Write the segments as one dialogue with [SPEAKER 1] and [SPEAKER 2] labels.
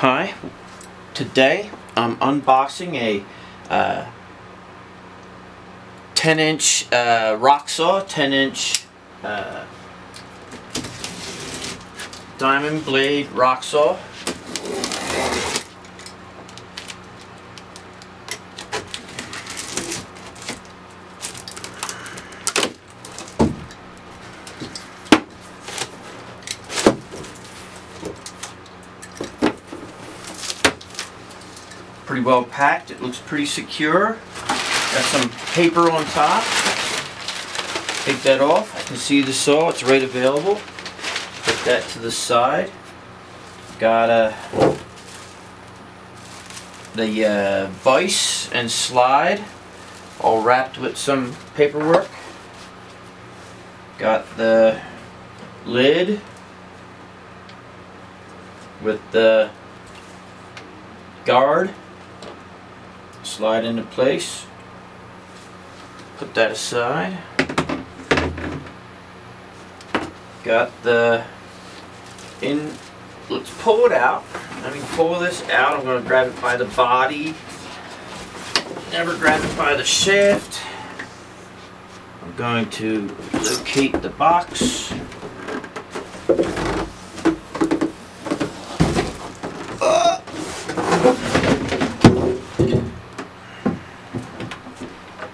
[SPEAKER 1] Hi, today I'm unboxing a uh, 10 inch uh, rock saw, 10 inch uh, diamond blade rock saw. Well packed, it looks pretty secure. Got some paper on top. Take that off. I can see the saw, it's right available. Put that to the side. Got a the uh, vise and slide all wrapped with some paperwork. Got the lid with the guard slide into place. Put that aside. Got the in let's pull it out. Let me pull this out. I'm going to grab it by the body. Never grab it by the shaft. I'm going to locate the box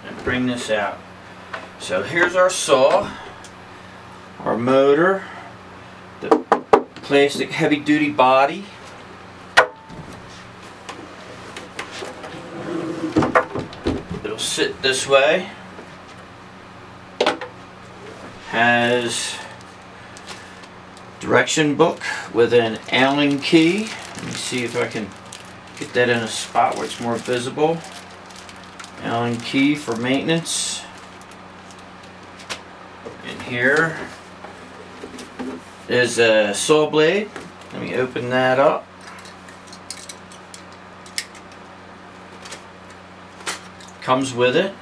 [SPEAKER 1] and bring this out. So here's our saw, our motor, the plastic heavy duty body. It'll sit this way. Has direction book with an Allen key. Let me see if I can get that in a spot where it's more visible. Allen key for maintenance. And here is a saw blade. Let me open that up. Comes with it.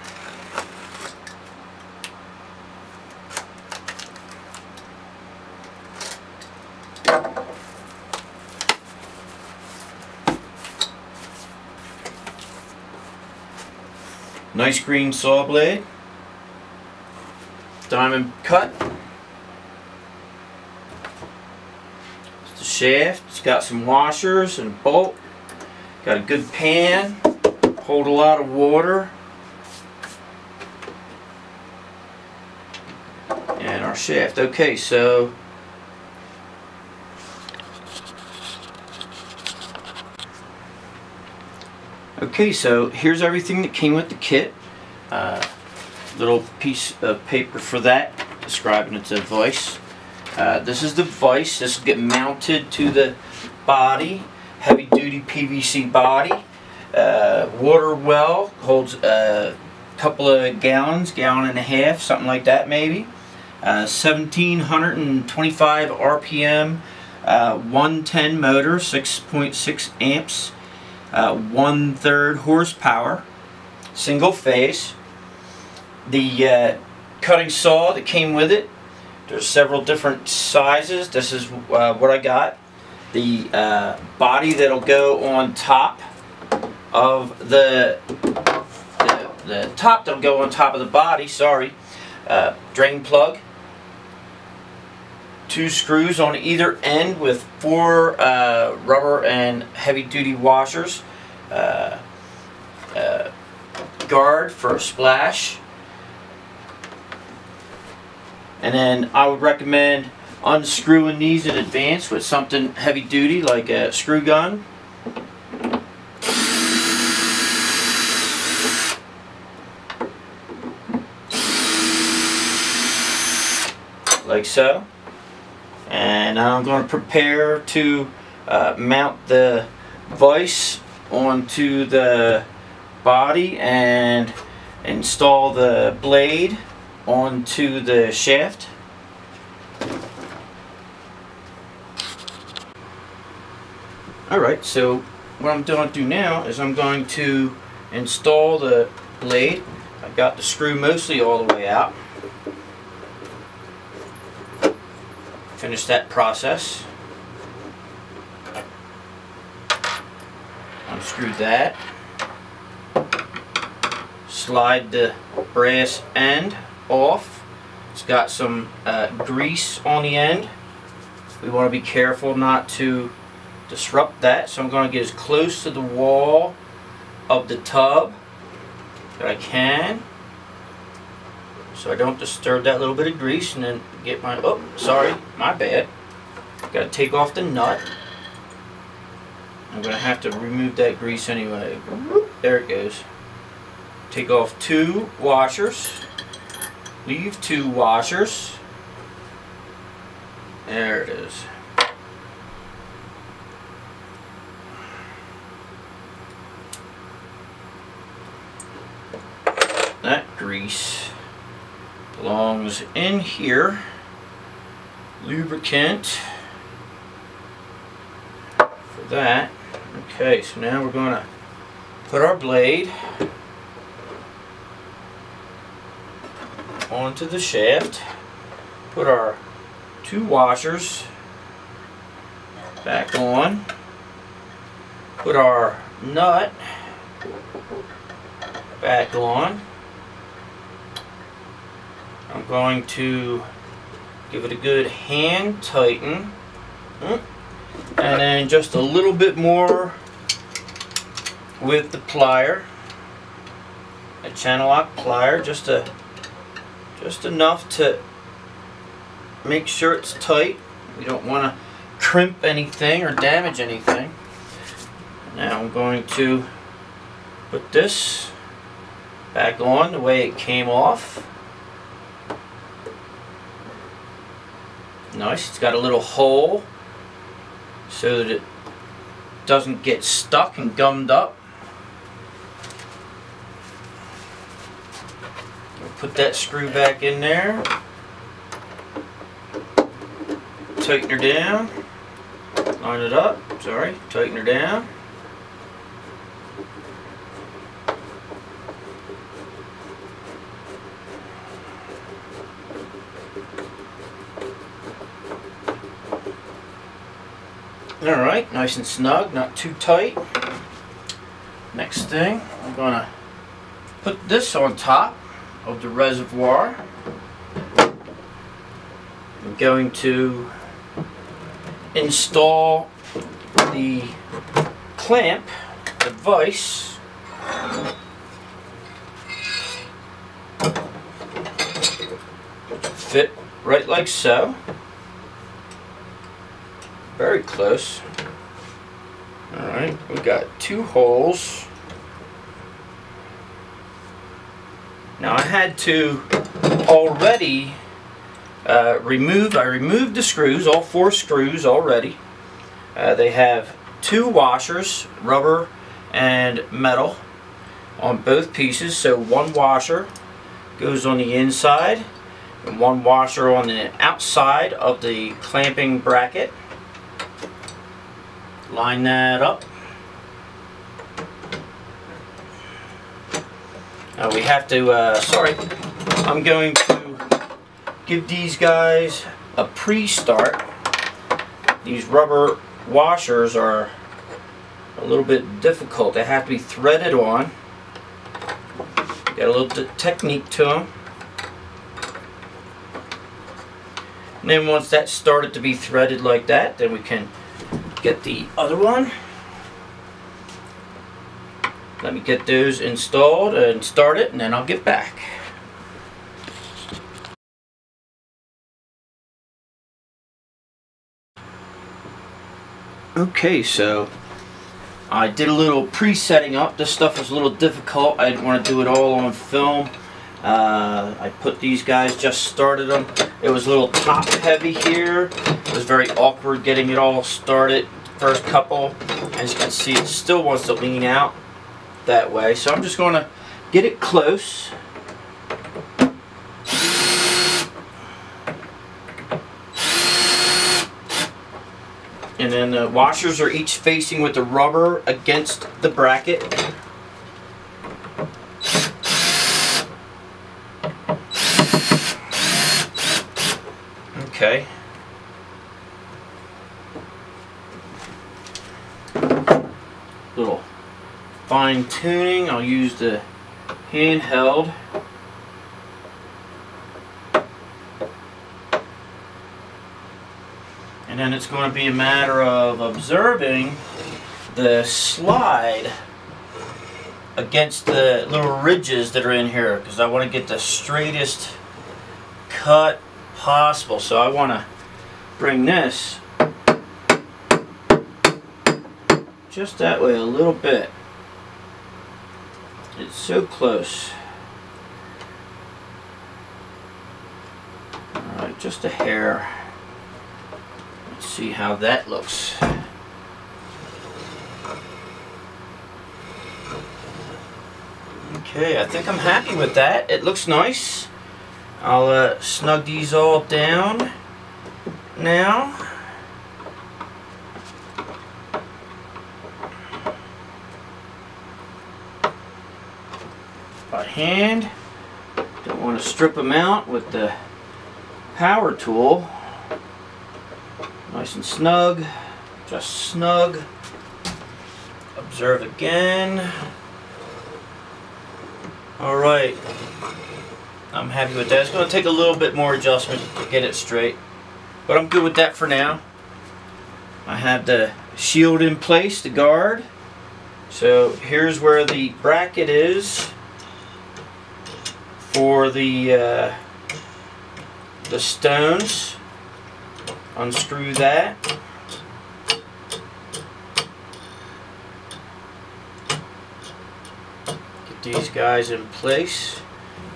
[SPEAKER 1] Nice green saw blade. Diamond cut. It's the shaft. It's got some washers and a bolt. Got a good pan. Hold a lot of water. And our shaft. Okay, so Okay, so here's everything that came with the kit. Uh, little piece of paper for that, describing its a vise. Uh, this is the vise. This will get mounted to the body, heavy duty PVC body. Uh, water well holds a couple of gallons, gallon and a half, something like that maybe. 1725 uh, RPM, uh, 110 motor, 6.6 amps uh, one third horsepower, single phase. The uh, cutting saw that came with it, there's several different sizes. This is uh, what I got. The uh, body that'll go on top of the, the, the top that'll go on top of the body, sorry, uh, drain plug two screws on either end with four uh, rubber and heavy duty washers. Uh, uh, guard for a splash. And then I would recommend unscrewing these in advance with something heavy duty like a screw gun. Like so and I'm going to prepare to uh, mount the vise onto the body and install the blade onto the shaft. Alright, so what I'm going to do now is I'm going to install the blade. I got the screw mostly all the way out. Finish that process. Unscrew that. Slide the brass end off. It's got some uh, grease on the end. We want to be careful not to disrupt that. So I'm going to get as close to the wall of the tub that I can so I don't disturb that little bit of grease and then get my, oh, sorry, my bad. Got to take off the nut. I'm going to have to remove that grease anyway. There it goes. Take off two washers. Leave two washers. There it is. That grease belongs in here. Lubricant for that. Okay, so now we're going to put our blade onto the shaft, put our two washers back on, put our nut back on. I'm going to give it a good hand tighten. Hmm. And then just a little bit more with the plier. A channel lock plier just a just enough to make sure it's tight. We don't want to crimp anything or damage anything. Now I'm going to put this back on the way it came off nice it's got a little hole so that it doesn't get stuck and gummed up. Put that screw back in there. Tighten her down. Line it up. Sorry. Tighten her down. Alright, nice and snug, not too tight. Next thing, I'm going to put this on top of the reservoir. I'm going to install the clamp, the fit right like so very close. Alright, we got two holes. Now I had to already uh, remove, I removed the screws, all four screws already. Uh, they have two washers, rubber and metal, on both pieces. So one washer goes on the inside and one washer on the outside of the clamping bracket line that up. Uh, we have to, uh, sorry, I'm going to give these guys a pre-start. These rubber washers are a little bit difficult. They have to be threaded on. Got a little technique to them. And then once that's started to be threaded like that, then we can get the other one. Let me get those installed and start it and then I'll get back. Okay, so I did a little pre-setting up. This stuff was a little difficult. I didn't want to do it all on film. Uh, I put these guys, just started them. It was a little top heavy here. It was very awkward getting it all started. First couple, as you can see, it still wants to lean out that way. So I'm just going to get it close. And then the washers are each facing with the rubber against the bracket. Okay. Little fine tuning, I'll use the handheld. And then it's going to be a matter of observing the slide against the little ridges that are in here because I want to get the straightest cut possible. So I want to bring this just that way a little bit. It's so close. Alright, just a hair. Let's see how that looks. Okay, I think I'm happy with that. It looks nice. I'll uh, snug these all down now. By hand. Don't want to strip them out with the power tool. Nice and snug. Just snug. Observe again. Alright. I'm happy with that. It's going to take a little bit more adjustment to get it straight. But I'm good with that for now. I have the shield in place, the guard. So here's where the bracket is for the uh, the stones. Unscrew that. Get these guys in place.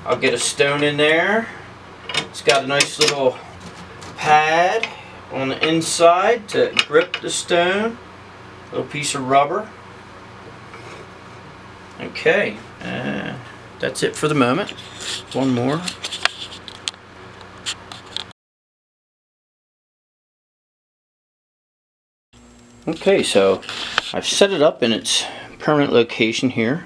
[SPEAKER 1] I'll get a stone in there. It's got a nice little pad on the inside to grip the stone. A little piece of rubber. Okay, uh, that's it for the moment. One more. Okay, so I've set it up in its permanent location here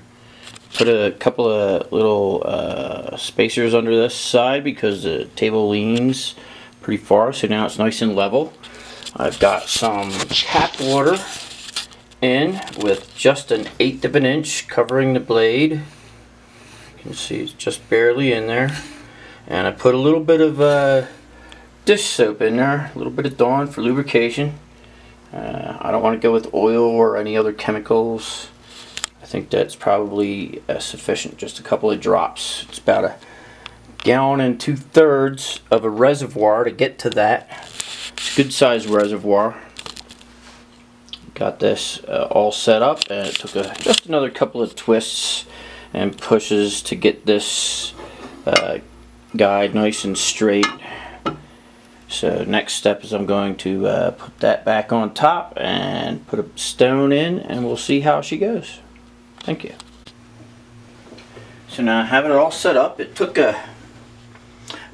[SPEAKER 1] put a couple of little uh, spacers under this side because the table leans pretty far so now it's nice and level. I've got some tap water in with just an eighth of an inch covering the blade. You can see it's just barely in there. And I put a little bit of uh, dish soap in there a little bit of Dawn for lubrication. Uh, I don't want to go with oil or any other chemicals think that's probably uh, sufficient, just a couple of drops. It's about a gallon and two thirds of a reservoir to get to that. It's a good sized reservoir. Got this uh, all set up and it took a, just another couple of twists and pushes to get this uh, guide nice and straight. So next step is I'm going to uh, put that back on top and put a stone in and we'll see how she goes. Thank you. So now I have it all set up. It took a, uh,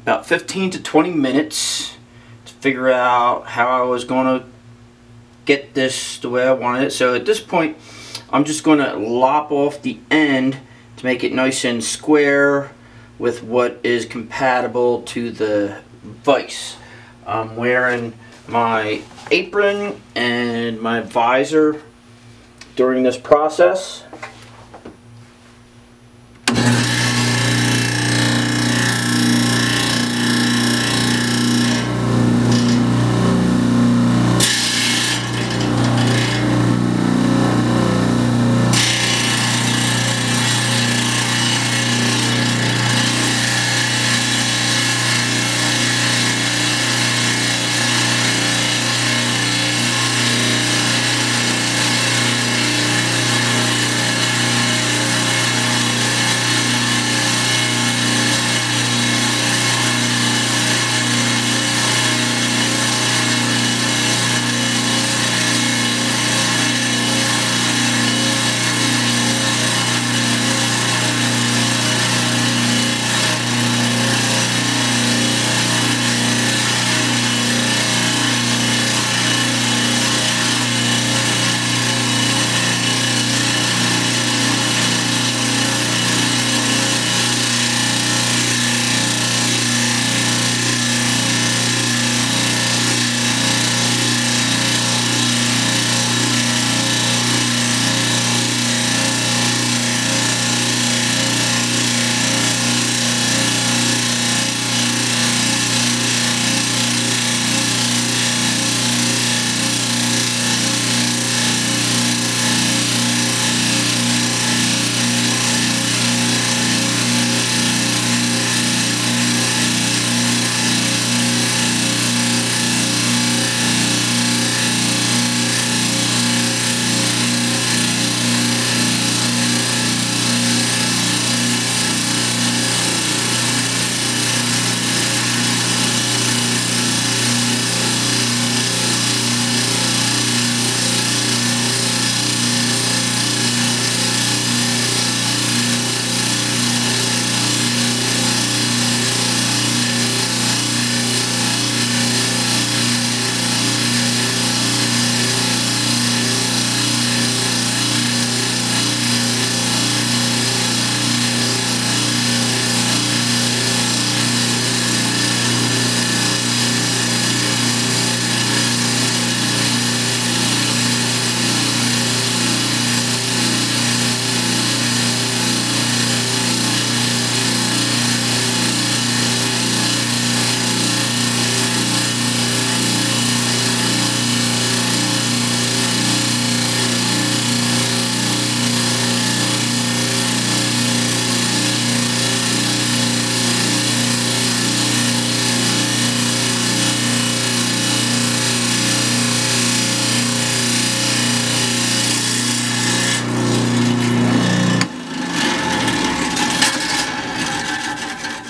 [SPEAKER 1] about 15 to 20 minutes to figure out how I was going to get this the way I wanted it. So at this point, I'm just going to lop off the end to make it nice and square with what is compatible to the vise. I'm wearing my apron and my visor during this process.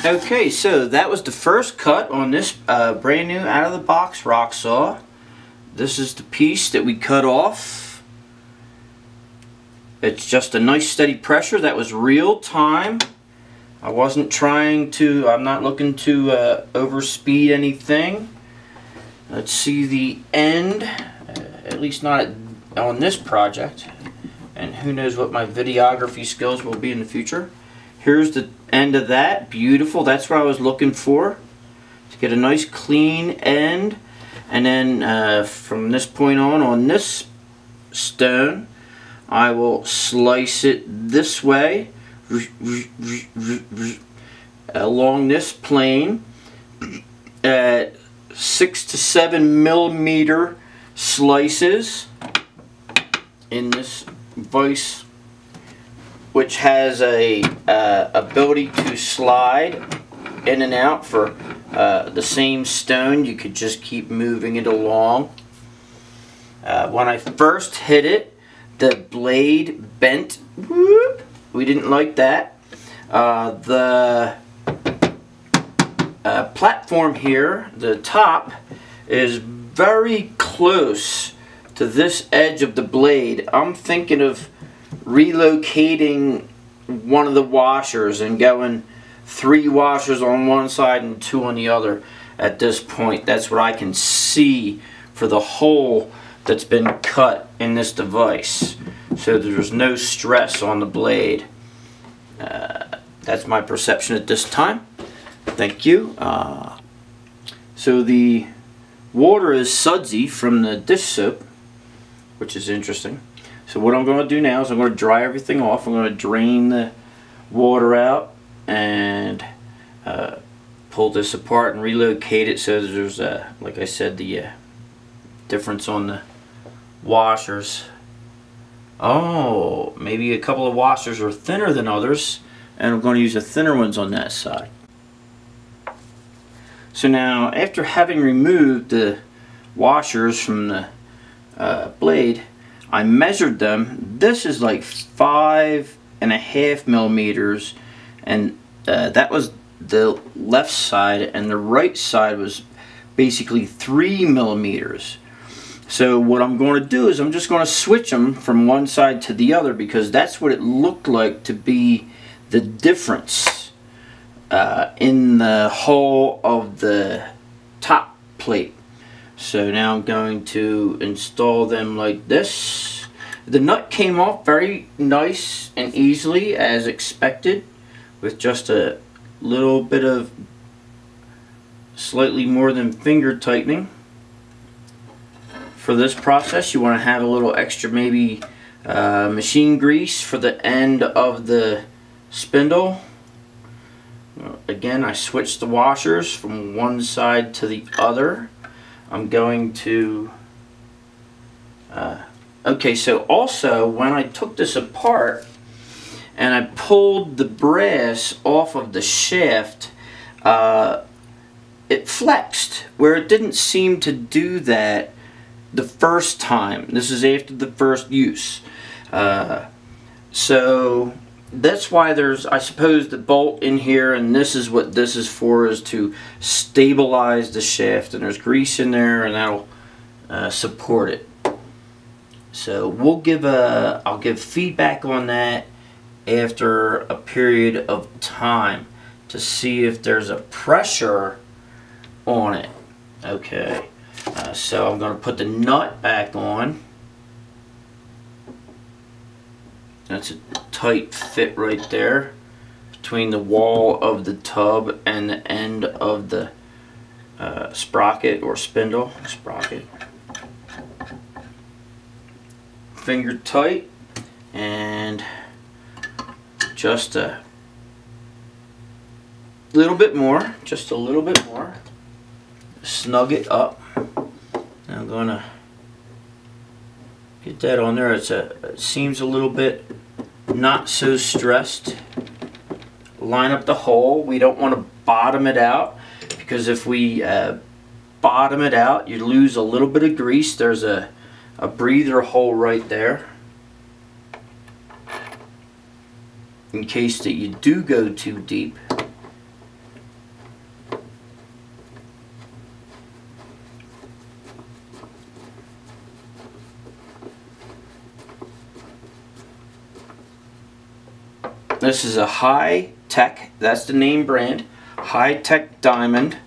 [SPEAKER 1] Okay, so that was the first cut on this uh, brand new out of the box rock saw. This is the piece that we cut off. It's just a nice steady pressure. That was real time. I wasn't trying to, I'm not looking to uh, overspeed anything. Let's see the end, uh, at least not on this project. And who knows what my videography skills will be in the future. Here's the end of that. Beautiful. That's what I was looking for. To get a nice clean end. And then uh, from this point on, on this stone, I will slice it this way along this plane at six to seven millimeter slices in this vise which has a uh, ability to slide in and out for uh, the same stone. You could just keep moving it along. Uh, when I first hit it, the blade bent. Whoop, we didn't like that. Uh, the uh, platform here, the top, is very close to this edge of the blade. I'm thinking of relocating one of the washers and going three washers on one side and two on the other at this point. That's what I can see for the hole that's been cut in this device. So there's no stress on the blade. Uh, that's my perception at this time. Thank you. Uh, so the water is sudsy from the dish soap, which is interesting. So what I'm going to do now is I'm going to dry everything off. I'm going to drain the water out and uh, pull this apart and relocate it so there's, uh, like I said, the uh, difference on the washers. Oh, maybe a couple of washers are thinner than others and I'm going to use the thinner ones on that side. So now after having removed the washers from the uh, blade I measured them. This is like five and a half millimeters, and uh, that was the left side, and the right side was basically three millimeters. So what I'm going to do is I'm just going to switch them from one side to the other because that's what it looked like to be the difference uh, in the hole of the top plate. So now I'm going to install them like this. The nut came off very nice and easily as expected with just a little bit of slightly more than finger tightening. For this process you want to have a little extra maybe uh, machine grease for the end of the spindle. Again I switched the washers from one side to the other I'm going to uh, okay so also when I took this apart and I pulled the brass off of the shaft uh, it flexed where it didn't seem to do that the first time. This is after the first use. Uh, so that's why there's I suppose the bolt in here and this is what this is for is to stabilize the shaft and there's grease in there and that'll uh, support it. So we'll give a I'll give feedback on that after a period of time to see if there's a pressure on it. Okay uh, so I'm going to put the nut back on That's a tight fit right there between the wall of the tub and the end of the uh, sprocket or spindle. Sprocket. Finger tight and just a little bit more, just a little bit more. Snug it up. I'm going to get that on there. It's a, it seems a little bit not so stressed. Line up the hole. We don't want to bottom it out because if we uh, bottom it out, you lose a little bit of grease. There's a, a breather hole right there. In case that you do go too deep. This is a high tech, that's the name brand, high tech diamond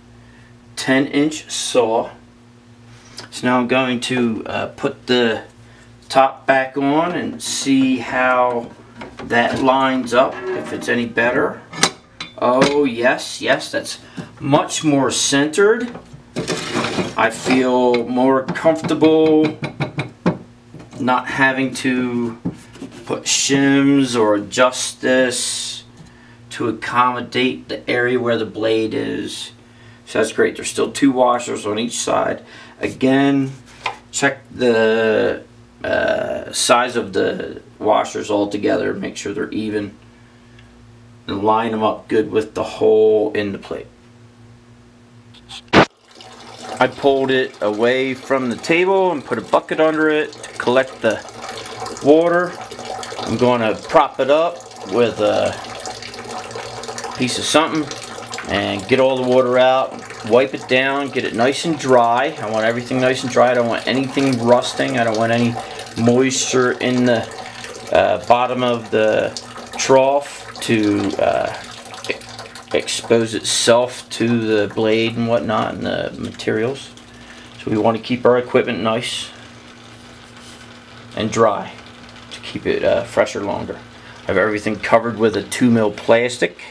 [SPEAKER 1] 10 inch saw. So now I'm going to uh, put the top back on and see how that lines up, if it's any better. Oh yes, yes, that's much more centered. I feel more comfortable not having to put shims or adjust this to accommodate the area where the blade is. So that's great. There's still two washers on each side. Again, check the uh, size of the washers all together. Make sure they're even. And line them up good with the hole in the plate. I pulled it away from the table and put a bucket under it to collect the water. I'm going to prop it up with a piece of something and get all the water out, wipe it down, get it nice and dry. I want everything nice and dry. I don't want anything rusting. I don't want any moisture in the uh, bottom of the trough to uh, expose itself to the blade and whatnot and the materials. So we want to keep our equipment nice and dry keep it uh, fresher longer. I have everything covered with a 2 mil plastic.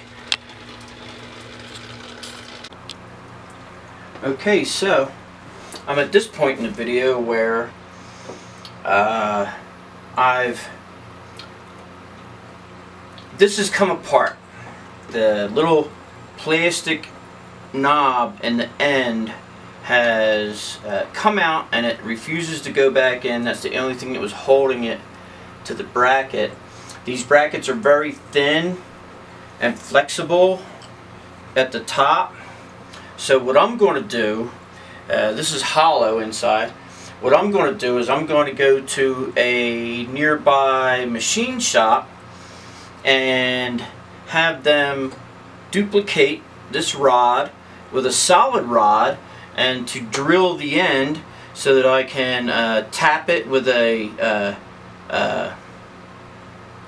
[SPEAKER 1] Okay, so I'm at this point in the video where uh, I've this has come apart. The little plastic knob in the end has uh, come out and it refuses to go back in. That's the only thing that was holding it to the bracket. These brackets are very thin and flexible at the top. So what I'm going to do, uh, this is hollow inside. What I'm going to do is I'm going to go to a nearby machine shop and have them duplicate this rod with a solid rod and to drill the end so that I can uh, tap it with a uh, uh,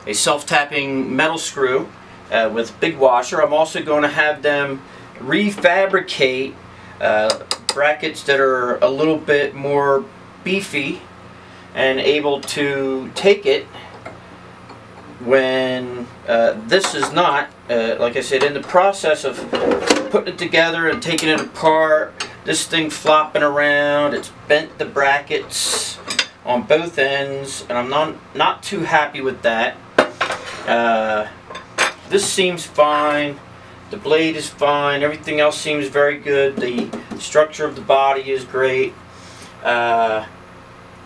[SPEAKER 1] a self-tapping metal screw uh, with big washer. I'm also going to have them refabricate uh, brackets that are a little bit more beefy and able to take it when uh, this is not, uh, like I said, in the process of putting it together and taking it apart, this thing flopping around, it's bent the brackets on both ends, and I'm not, not too happy with that. Uh, this seems fine. The blade is fine. Everything else seems very good. The structure of the body is great. Uh,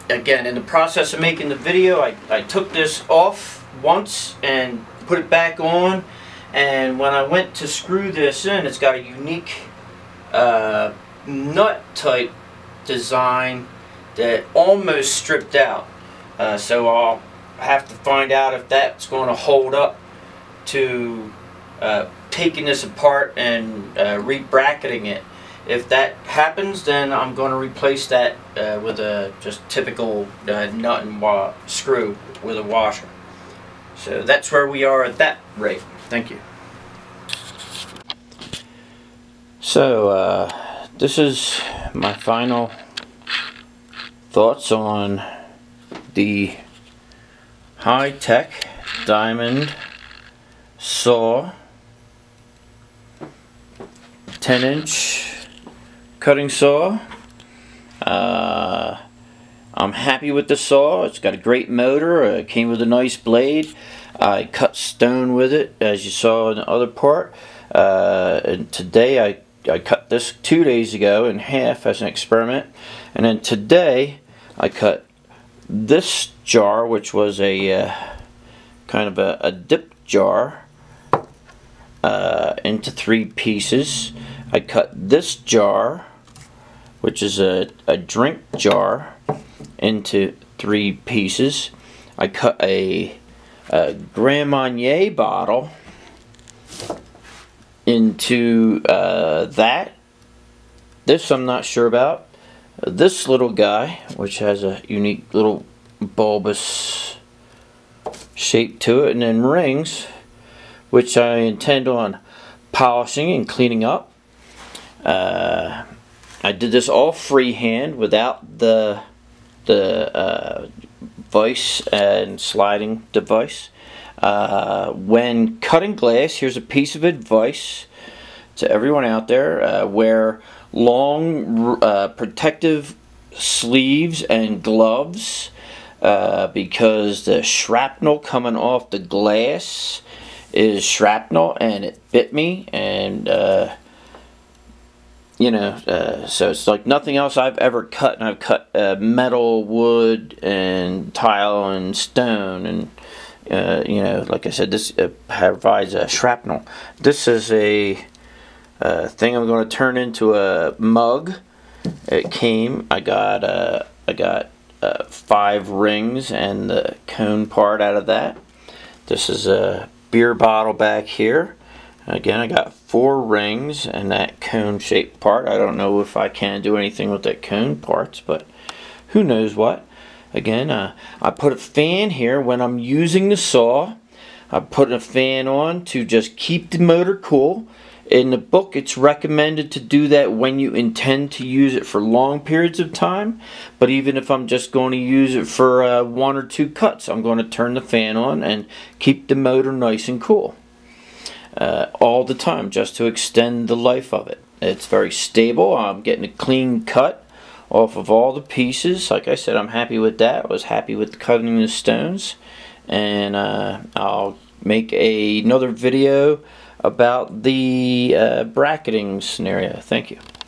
[SPEAKER 1] again, in the process of making the video, I, I took this off once and put it back on and when I went to screw this in it's got a unique uh, nut type design that almost stripped out uh, so I'll have to find out if that's going to hold up to uh, taking this apart and uh, re-bracketing it if that happens then I'm going to replace that uh, with a just typical uh, nut and screw with a washer so that's where we are at that rate. Thank you. So uh, this is my final thoughts on the high-tech diamond saw 10 inch cutting saw uh, I'm happy with the saw. It's got a great motor. Uh, it came with a nice blade. I cut stone with it, as you saw in the other part. Uh, and today I, I cut this two days ago in half as an experiment. And then today I cut this jar, which was a uh, kind of a, a dip jar, uh, into three pieces. I cut this jar, which is a, a drink jar, into three pieces. I cut a, a Grand Marnier bottle into uh, that. This I'm not sure about. This little guy, which has a unique little bulbous shape to it, and then rings. which I intend on polishing and cleaning up. Uh, I did this all freehand without the the uh, vice and sliding device. Uh, when cutting glass, here's a piece of advice to everyone out there: uh, wear long uh, protective sleeves and gloves uh, because the shrapnel coming off the glass is shrapnel and it bit me and uh, you know uh, so it's like nothing else I've ever cut and I've cut uh, metal wood and tile and stone and uh, you know like I said this provides a shrapnel. This is a uh, thing I'm going to turn into a mug it came I got uh, I got five rings and the cone part out of that this is a beer bottle back here. Again, I got four rings and that cone shaped part. I don't know if I can do anything with that cone parts, but who knows what. Again, uh, I put a fan here when I'm using the saw. I put a fan on to just keep the motor cool in the book it's recommended to do that when you intend to use it for long periods of time. But even if I'm just going to use it for uh, one or two cuts I'm going to turn the fan on and keep the motor nice and cool uh, all the time just to extend the life of it. It's very stable. I'm getting a clean cut off of all the pieces. Like I said I'm happy with that. I was happy with cutting the stones. And uh, I'll make a, another video about the uh, bracketing scenario. Thank you.